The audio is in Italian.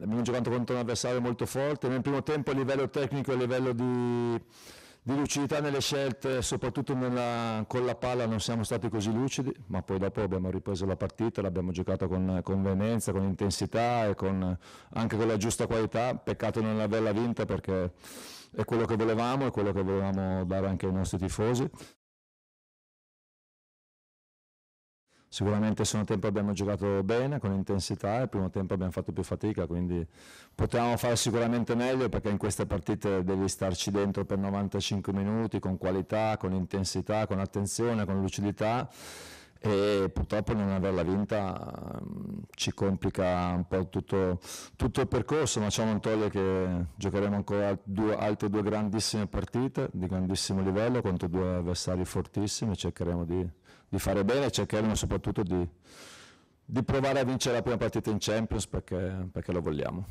Abbiamo giocato contro un avversario molto forte, nel primo tempo a livello tecnico e a livello di, di lucidità nelle scelte, soprattutto nella, con la palla non siamo stati così lucidi, ma poi dopo abbiamo ripreso la partita, l'abbiamo giocata con, con veemenza, con intensità e con, anche con la giusta qualità, peccato non averla vinta perché è quello che volevamo, è quello che volevamo dare anche ai nostri tifosi. Sicuramente il secondo tempo abbiamo giocato bene, con intensità, il primo tempo abbiamo fatto più fatica, quindi potevamo fare sicuramente meglio perché in queste partite devi starci dentro per 95 minuti con qualità, con intensità, con attenzione, con lucidità e purtroppo non averla vinta ci complica un po' tutto, tutto, il percorso, ma ciò non toglie che giocheremo ancora due, altre due grandissime partite di grandissimo livello contro due avversari fortissimi, cercheremo di di fare bene cercheremo soprattutto di, di, provare a vincere la prima partita in Champions perché, perché lo vogliamo.